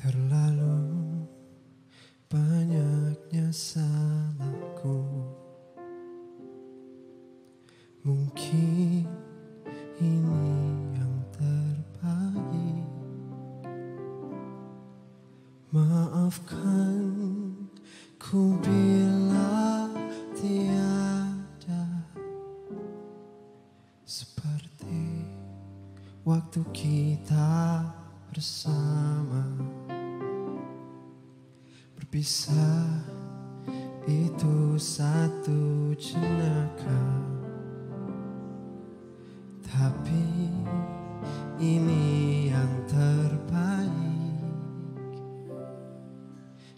Terlalu banyaknya salahku. Mungkin ini yang terbaik Maafkan ku bila tiada. Seperti waktu kita bersama. Berpisah itu satu jenaka. Tapi ini yang terbaik.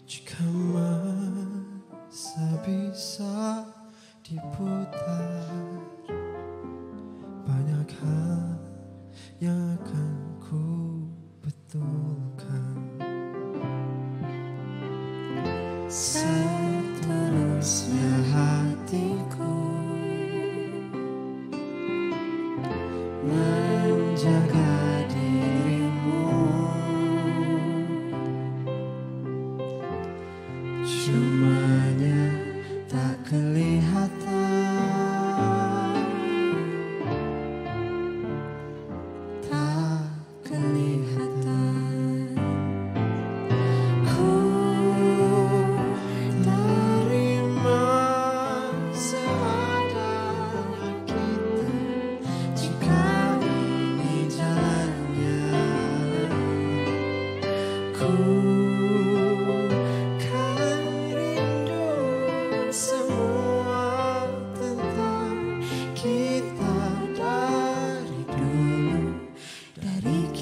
Jika masa bisa diputar betulkan Seterusnya hatiku Menjaga dirimu. Cumanya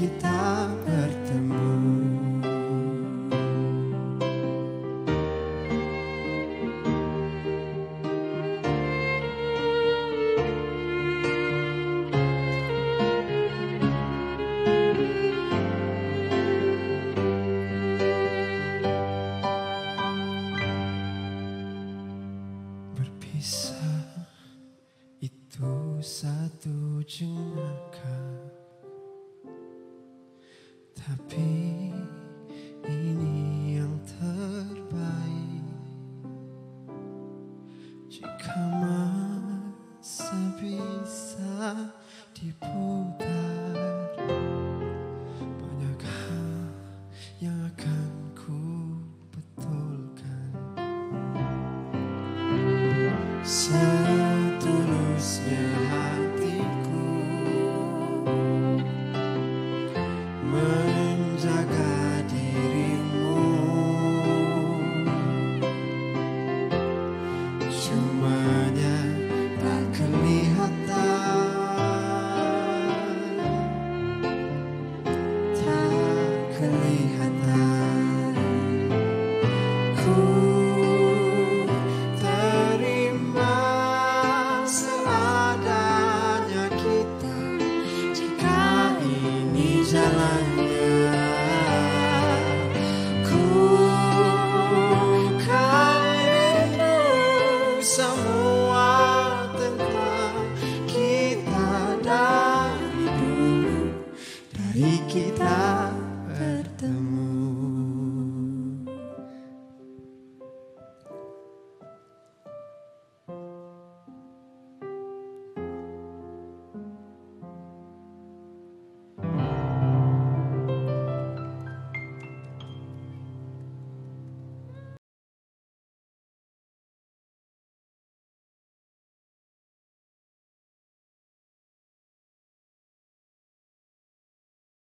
kita bertemu. Berpisah itu satu jenaka Tapi ini yang terbaik. Jika masa bisa diputar Banyak hal yang akan ku betulkan. Setulusnya dari dulu Dari kita bertemu